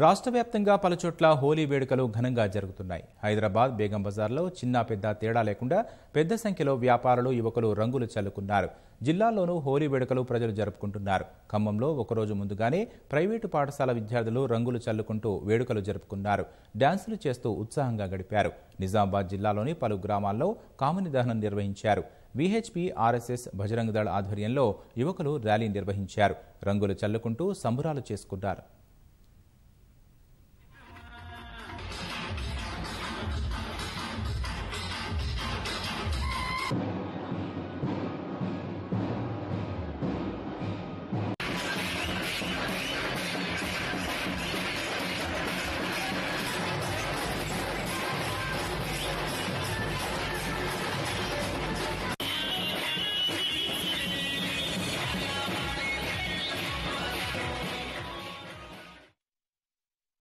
రాష్ట్ర వ్యాప్తంగా పలుచోట్ల హోలీ వేడుకలు ఘనంగా జరుగుతున్నాయి. హైదరాబాద్ బేగం బజార్లో చిన్న పెద్ద తేడా లేకుండా పెద్ద సంఖ్యలో వ్యాపారులు యువకులు రంగులు చల్లుకున్నారు. జిల్లాలోనూ హోలీ వేడుకలు ప్రజలు జరుపుకుంటున్నారు. ఖమ్మంలో ఒకరోజు ముందుగానే ప్రైవేటు పాఠశాల విద్యార్థులు రంగులు చల్లుకుంటూ వేడుకలు జరుపుకున్నారు. డ్యాన్సులు చేస్తూ ఉత్సాహంగా గడిపారు. నిజామాబాద్ జిల్లాలోని పలు గ్రామాల్లో కాముని దహనం నిర్వహించారు. విహెచ్పి ఆర్ఎస్ఎస్ బజరంగ దళ ఆధ్వర్యంలో యువకులు ర్యాలీ నిర్వహించారు. రంగులు చల్లుకుంటూ సంబురాలు చేసుకున్నారు.